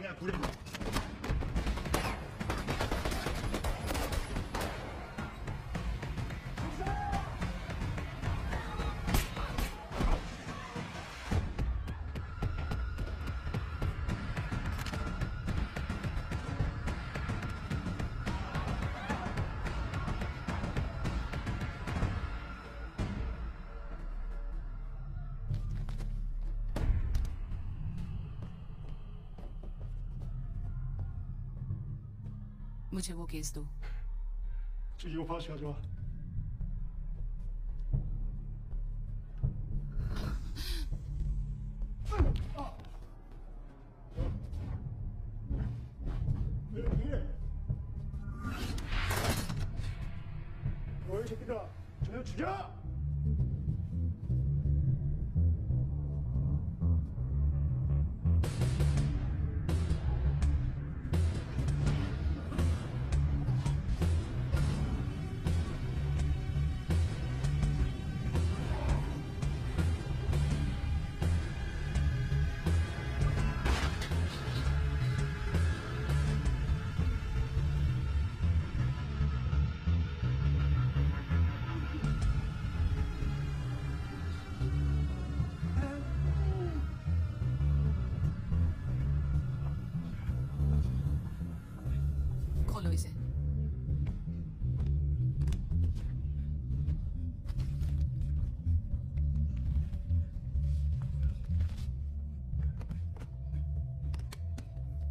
그냥 불에. मुझे वो केस दो चाहिए वो फास्ट का जवाब 죽여! 죽여!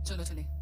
चलो चले।